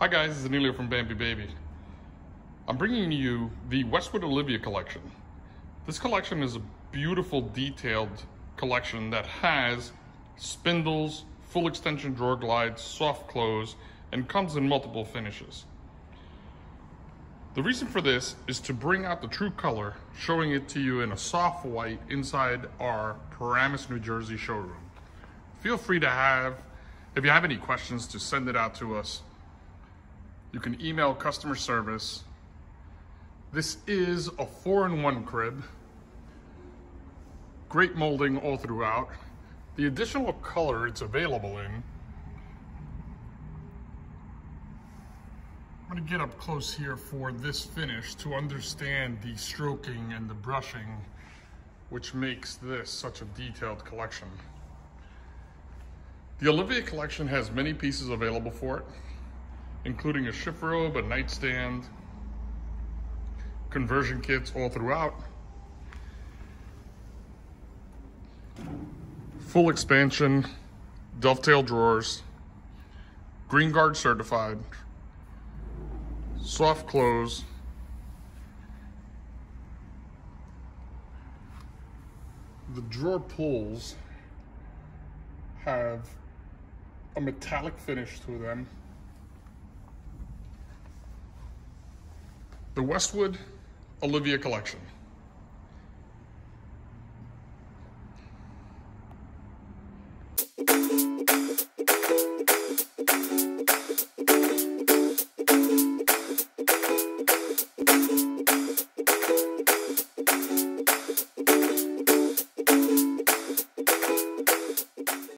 Hi guys, this is Emilio from Bambi Baby. I'm bringing you the Westwood Olivia collection. This collection is a beautiful detailed collection that has spindles, full extension drawer glides, soft close, and comes in multiple finishes. The reason for this is to bring out the true color, showing it to you in a soft white inside our Paramus, New Jersey showroom. Feel free to have, if you have any questions, to send it out to us you can email customer service. This is a four-in-one crib. Great molding all throughout. The additional color it's available in, I'm gonna get up close here for this finish to understand the stroking and the brushing, which makes this such a detailed collection. The Olivia collection has many pieces available for it including a chifforobe, a nightstand, conversion kits all throughout. Full expansion, dovetail drawers, GREENGUARD certified, soft close, the drawer pulls have a metallic finish to them the Westwood Olivia Collection.